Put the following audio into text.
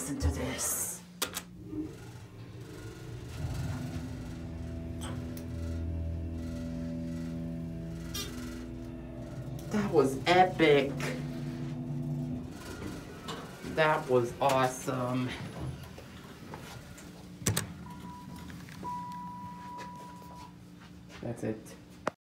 listen to this. That was epic. That was awesome. That's it.